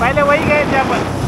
पहले वही गए थे अपन।